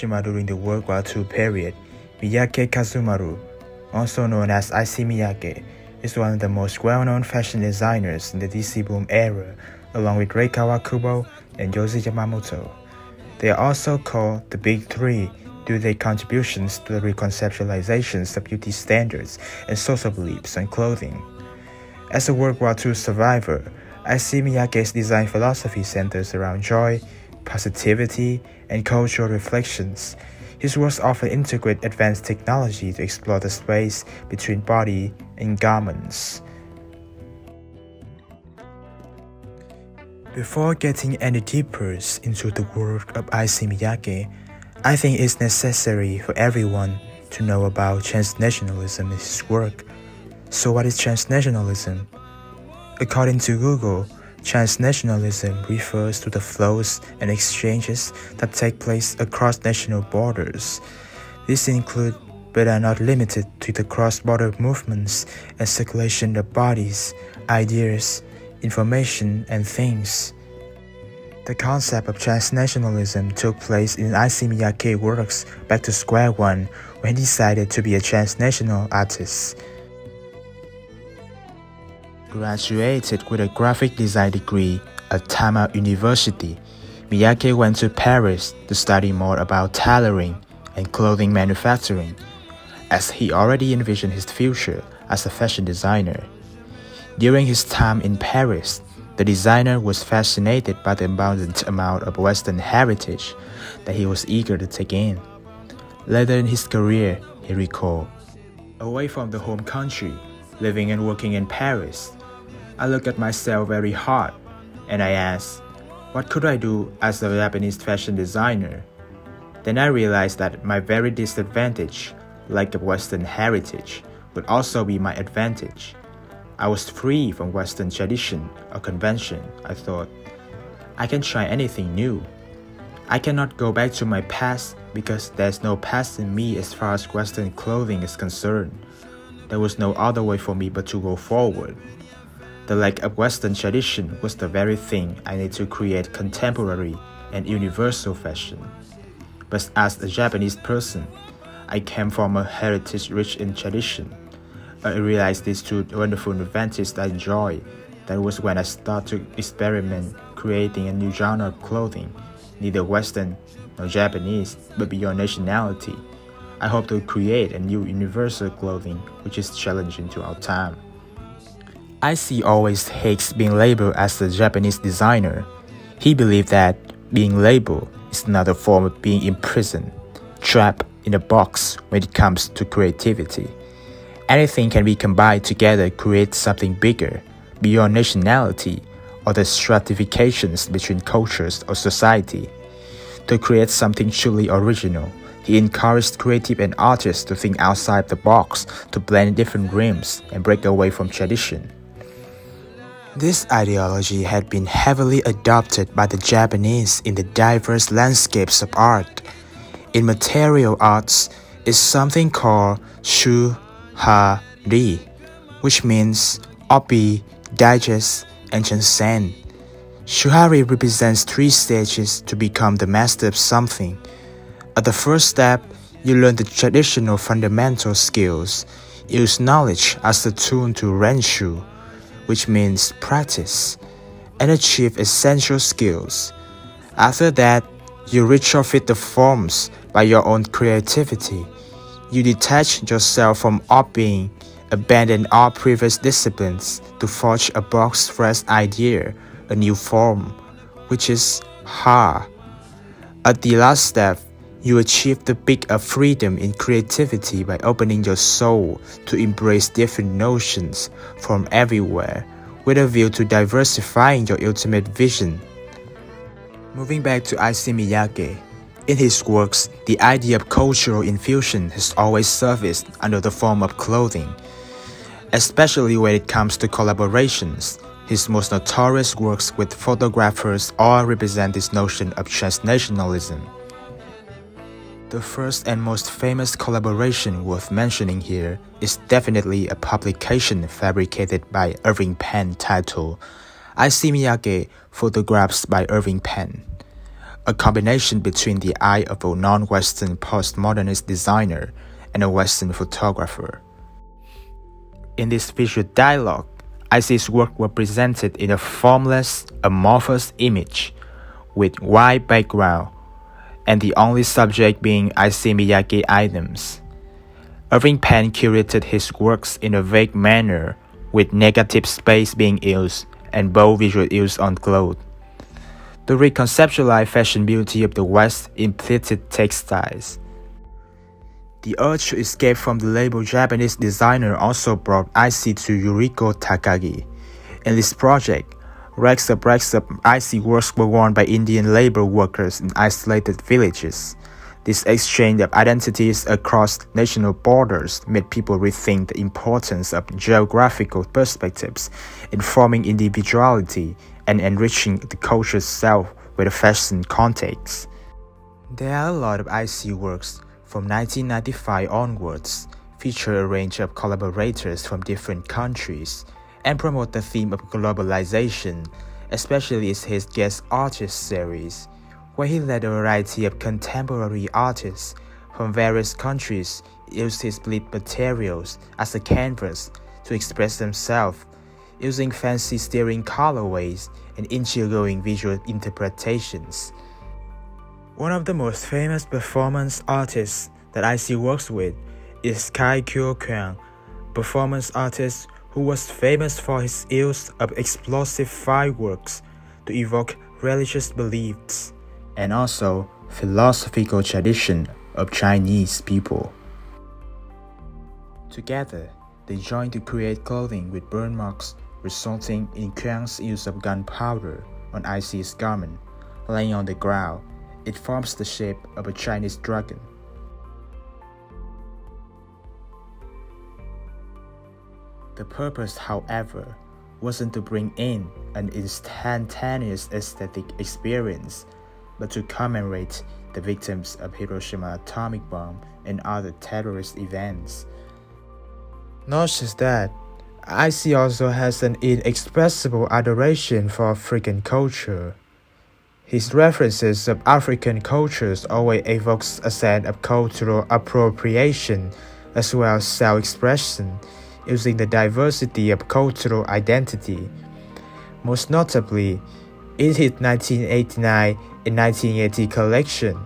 During the World War II period, Miyake Kazunaru, also known as Issey Miyake, is one of the most well-known fashion designers in the DC boom era, along with Rei Kawakubo and Yohji Yamamoto. They are also called the Big Three due to their contributions to the reconceptualizations of beauty standards and social beliefs on clothing. As a World War II survivor, Issey Miyake's design philosophy centers around joy, positivity, and cultural reflections. His works often integrate advanced technology to explore the space between body and garments. Before getting any deeper into the work of Issey Miyake, I think it's necessary for everyone to know about transnationalism in his work. So, what is transnationalism? According to Google, transnationalism refers to the flows and exchanges that take place across national borders. These include, but are not limited to, the cross border movements and circulation of bodies, ideas, information, and things. The concept of transnationalism took place in Issey works back to square one when he decided to be a transnational artist. Graduated with a graphic design degree at Tama University, Miyake went to Paris to study more about tailoring and clothing manufacturing, as he already envisioned his future as a fashion designer. During his time in Paris, the designer was fascinated by the abundant amount of Western heritage that he was eager to take in. Later in his career, he recalled, Away from the home country, living and working in Paris, I look at myself very hard and I ask, what could I do as a Japanese fashion designer? Then I realized that my very disadvantage, like a Western heritage, would also be my advantage. I was free from Western tradition or convention, I thought. I can try anything new. I cannot go back to my past because there's no past in me as far as Western clothing is concerned. There was no other way for me but to go forward. The lack of Western tradition was the very thing I need to create contemporary and universal fashion. But as a Japanese person, I came from a heritage rich in tradition. I realized these two wonderful advantages I enjoy. That was when I started to experiment creating a new genre of clothing, neither Western nor Japanese, but beyond nationality. I hope to create a new universal clothing which is challenging to our time. Issey always hates being labeled as a Japanese designer. He believed that being labeled is another form of being imprisoned, trapped in a box when it comes to creativity. Anything can be combined together to create something bigger, beyond nationality or the stratifications between cultures or society. To create something truly original, he encouraged creative and artists to think outside the box to blend different rims and break away from tradition. This ideology had been heavily adopted by the Japanese in the diverse landscapes of art. In martial arts is something called shu ha ri, which means obi, digest, and transcend. Shuhari represents three stages to become the master of something. At the first step, you learn the traditional fundamental skills, use knowledge as the tool to renshu, which means practice, and achieve essential skills. After that, you retrofit the forms by your own creativity. You detach yourself from all being, abandon all previous disciplines to forge a box fresh idea, a new form, which is ha. At the last step, you achieve the peak of freedom in creativity by opening your soul to embrace different notions from everywhere with a view to diversifying your ultimate vision. Moving back to Issey Miyake, in his works, the idea of cultural infusion has always surfaced under the form of clothing. Especially when it comes to collaborations, his most notorious works with photographers all represent this notion of transnationalism. The first and most famous collaboration worth mentioning here is definitely a publication fabricated by Irving Penn titled Issey Miyake Photographs by Irving Penn. a combination between the eye of a non-Western postmodernist designer and a Western photographer. In this visual dialogue, Issey's work were presented in a formless, amorphous image with white background and the only subject being Issey Miyake items. Irving Penn curated his works in a vague manner, with negative space being used and bold visual use on clothes. To reconceptualize fashion beauty of the West implicit textiles. The urge to escape from the label Japanese designer also brought Issey to Yuriko Takagi. In this project, Rags of rags of Issey works were worn by Indian labor workers in isolated villages. This exchange of identities across national borders made people rethink the importance of geographical perspectives in forming individuality and enriching the culture itself with a fashion context. There are a lot of Issey works from 1995 onwards, feature a range of collaborators from different countries and promote the theme of globalization, especially in his guest artist series, where he led a variety of contemporary artists from various countries used his bleed materials as a canvas to express themselves, using fancy steering colorways and intriguing visual interpretations. One of the most famous performance artists that Issey works with is Cai Guo-Qiang, performance artist who was famous for his use of explosive fireworks to evoke religious beliefs and also philosophical tradition of Chinese people. Together, they joined to create clothing with burn marks resulting in Qiang's use of gunpowder on Issey's garment. Laying on the ground, it forms the shape of a Chinese dragon. The purpose, however, wasn't to bring in an instantaneous aesthetic experience, but to commemorate the victims of Hiroshima atomic bomb and other terrorist events. Not just that, Issey also has an inexpressible adoration for African culture. His references of African cultures always evokes a sense of cultural appropriation as well as self-expression using the diversity of cultural identity. Most notably, in his 1989 and 1980 collection,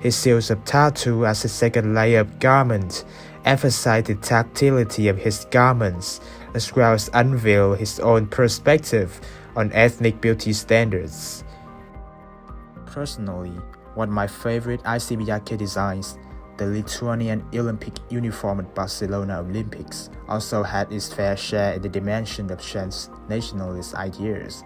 his use of tattoo as a second layer of garment emphasized the tactility of his garments as well as unveil his own perspective on ethnic beauty standards. Personally, one of my favorite Miyake designs the Lithuanian Olympic uniform at Barcelona Olympics also had its fair share in the dimension of nationalist ideas.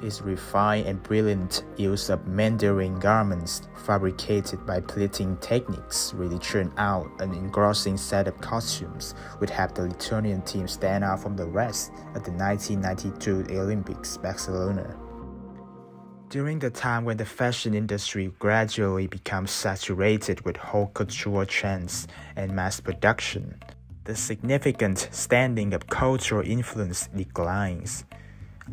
His refined and brilliant use of Mandarin garments fabricated by pleating techniques really turned out an engrossing set of costumes which helped the Lithuanian team stand out from the rest at the 1992 Olympics Barcelona. During the time when the fashion industry gradually becomes saturated with haute couture trends and mass production, the significant standing of cultural influence declines.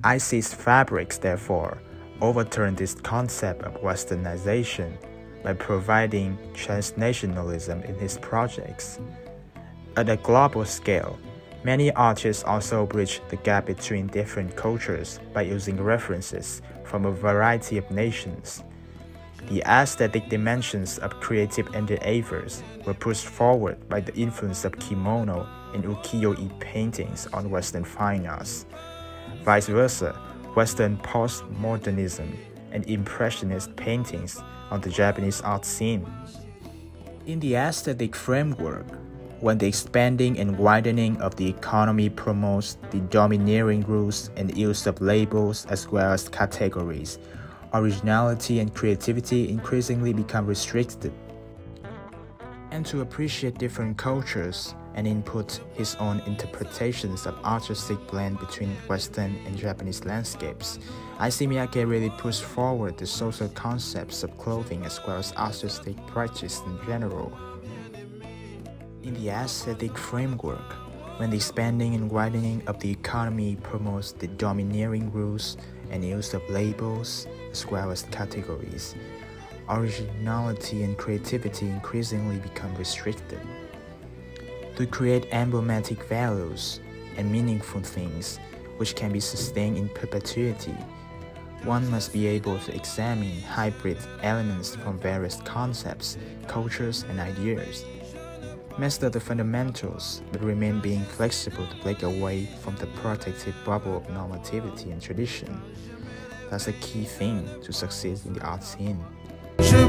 Issey's fabrics, therefore, overturn this concept of westernization by providing transnationalism in his projects. At a global scale, many artists also bridge the gap between different cultures by using references from a variety of nations. The aesthetic dimensions of creative endeavors were pushed forward by the influence of kimono and ukiyo-e paintings on Western fine arts. Vice versa, Western postmodernism and Impressionist paintings on the Japanese art scene. In the aesthetic framework, when the expanding and widening of the economy promotes the domineering rules and use of labels as well as categories, originality and creativity increasingly become restricted. And to appreciate different cultures and input his own interpretations of artistic blend between Western and Japanese landscapes, Issey Miyake really pushed forward the social concepts of clothing as well as artistic practice in general. In the aesthetic framework, when the expanding and widening of the economy promotes the domineering rules and use of labels, as well as categories, originality and creativity increasingly become restricted. To create emblematic values and meaningful things which can be sustained in perpetuity, one must be able to examine hybrid elements from various concepts, cultures, and ideas. Master the fundamentals, but remain being flexible to break away from the protective bubble of normativity and tradition. That's a key thing to succeed in the art scene. Je